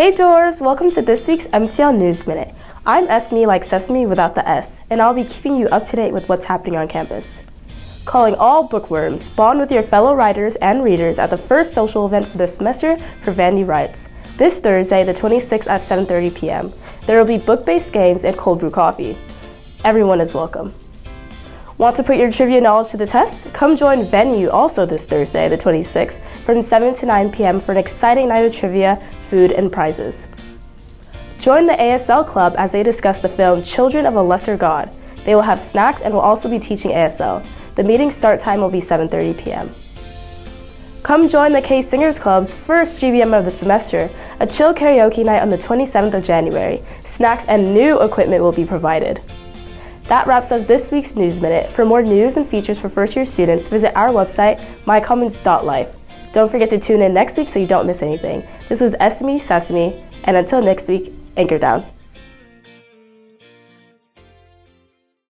Hey Dores, welcome to this week's MCL News Minute. I'm Esme like Sesame without the S, and I'll be keeping you up to date with what's happening on campus. Calling all bookworms, bond with your fellow writers and readers at the first social event for the semester for Vandy Writes. This Thursday, the 26th at 7.30 p.m. There will be book-based games and cold brew coffee. Everyone is welcome. Want to put your trivia knowledge to the test? Come join VenUe also this Thursday, the 26th, from 7 to 9 p.m. for an exciting night of trivia, food, and prizes. Join the ASL Club as they discuss the film Children of a Lesser God. They will have snacks and will also be teaching ASL. The meeting start time will be 7.30 p.m. Come join the K Singers Club's first GBM of the semester, a chill karaoke night on the 27th of January. Snacks and new equipment will be provided. That wraps up this week's News Minute. For more news and features for first year students, visit our website, mycommons.life. Don't forget to tune in next week so you don't miss anything. This was Esme Sesame, and until next week, anchor down.